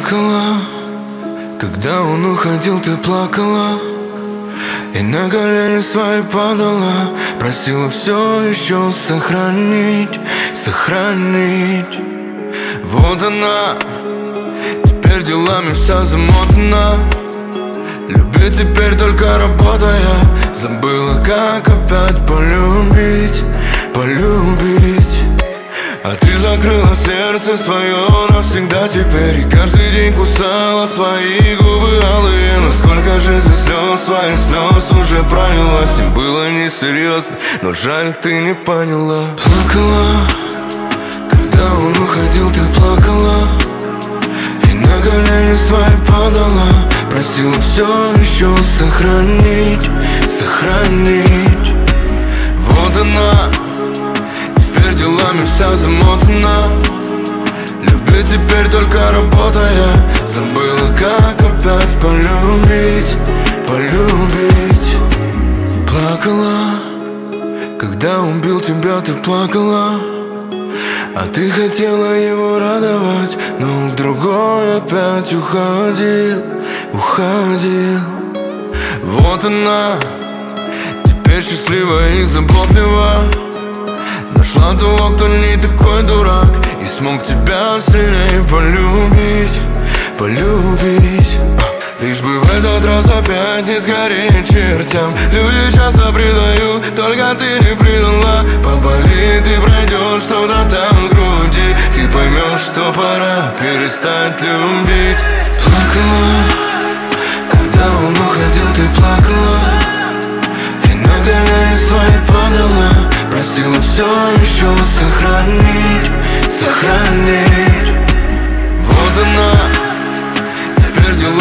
Плакала, когда он уходил, ты плакала. И на колени свои падала. Просила все еще сохранить, сохранить. Вот она, теперь делами вся замотана. Любит теперь только работая. Забыла, как опять полюбить, полюбить сердце свое навсегда теперь. И каждый день кусала свои губы алые Насколько же ты слез, своих слез уже пролилась И было несерьезно, но жаль ты не поняла. Плакала, когда он уходил, ты плакала. И на колени свои падала. Просила все еще сохранить, сохранить. Вот она Теперь делами вся замотана Любит теперь только работая. Забыла, как опять полюбить, полюбить. Плакала, когда убил тебя, ты плакала. А ты хотела его радовать, но другой опять уходил, уходил. Вот она, теперь счастлива и заботлива. Нашла того, кто не такой дурак смог тебя сильнее полюбить, полюбить. Лишь бы в этот раз опять не сгореть чертям. Люди часто предают, только ты не предала Поболит и пройдешь что-то там в груди. Ты поймешь, что пора перестать любить. Плакала,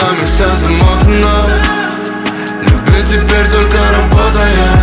нами все замотано. Люблю теперь только работая.